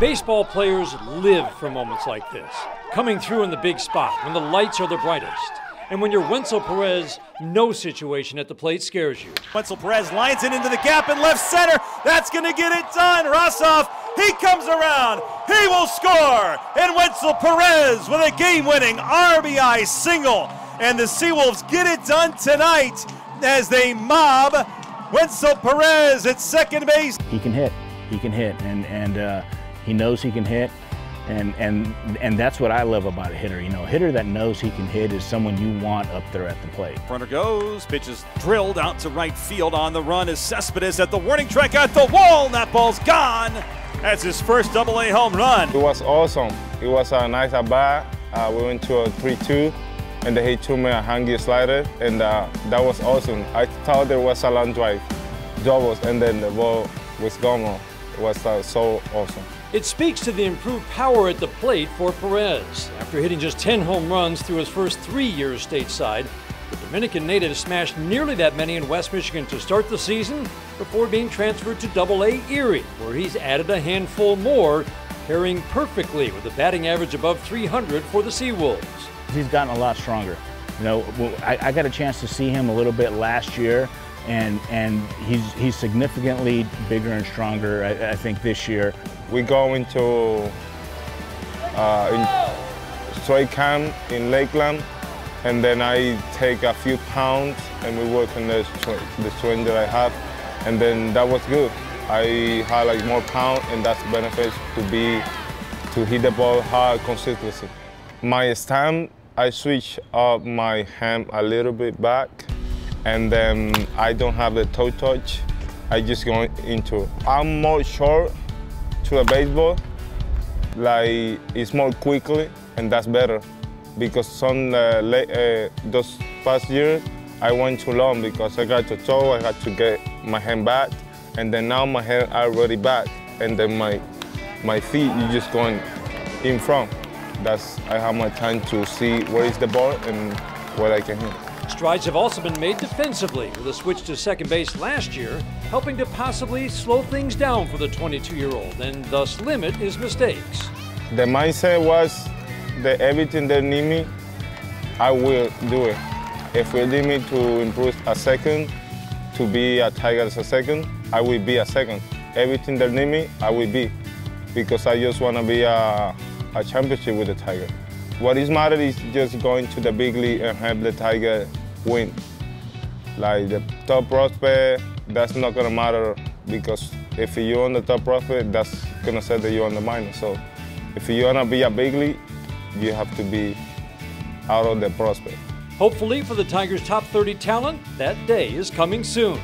Baseball players live for moments like this, coming through in the big spot when the lights are the brightest. And when you're Wenceel Perez, no situation at the plate scares you. Wenceel Perez lines it into the gap in left center. That's going to get it done. Rossoff, he comes around. He will score. And Wenceel Perez with a game winning RBI single. And the Seawolves get it done tonight as they mob Wenceel Perez at second base. He can hit. He can hit. And, and, uh, he knows he can hit, and and and that's what I love about a hitter. You know, a hitter that knows he can hit is someone you want up there at the plate. Runner goes, pitch is drilled out to right field on the run is Cespedes at the warning track at the wall. That ball's gone. That's his first double A home run. It was awesome. It was a nice at bat. Uh, we went to a 3-2 and they hit me a hangy slider and uh, that was awesome. I thought there was a long drive, doubles, and then the ball was gone. It was uh, so awesome. It speaks to the improved power at the plate for Perez. After hitting just 10 home runs through his first three years stateside, the Dominican native smashed nearly that many in West Michigan to start the season before being transferred to Double A Erie, where he's added a handful more, pairing perfectly with a batting average above 300 for the Seawolves. He's gotten a lot stronger. You know, I, I got a chance to see him a little bit last year, and and he's he's significantly bigger and stronger. I, I think this year we go into uh, in camp in Lakeland, and then I take a few pounds and we work on the, the swing that I have, and then that was good. I had like more pound, and that's benefits to be to hit the ball hard consistently. My stand, I switch up my hand a little bit back, and then I don't have the toe touch. I just go into. I'm more short to a baseball, like it's more quickly, and that's better. Because some uh, late, uh, those past years, I went too long because I got to toe, I had to get my hand back, and then now my hand already back, and then my my feet, you just going in front. That's I have my time to see where is the ball and what I can hit. Strides have also been made defensively with a switch to second base last year, helping to possibly slow things down for the 22-year-old and thus limit his mistakes. The mindset was that everything they need me, I will do it. If we need me to improve a second, to be a Tiger as a second, I will be a second. Everything they need me, I will be, because I just want to be a, a championship with the Tiger. What is matter is just going to the big league and have the Tiger win. Like the top prospect, that's not gonna matter because if you're on the top prospect, that's gonna say that you're on the minor. So if you wanna be a big league, you have to be out of the prospect. Hopefully for the Tigers' top 30 talent, that day is coming soon.